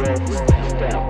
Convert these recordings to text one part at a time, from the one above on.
12 step.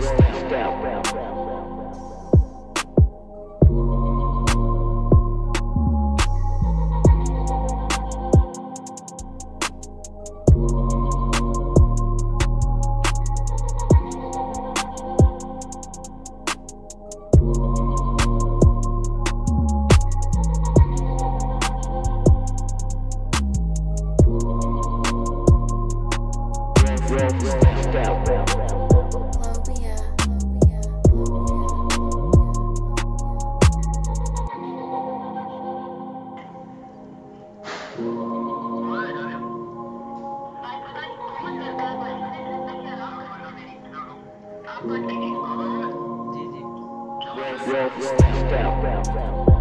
Step, step, step. Yo, yo, yo, step, step, step.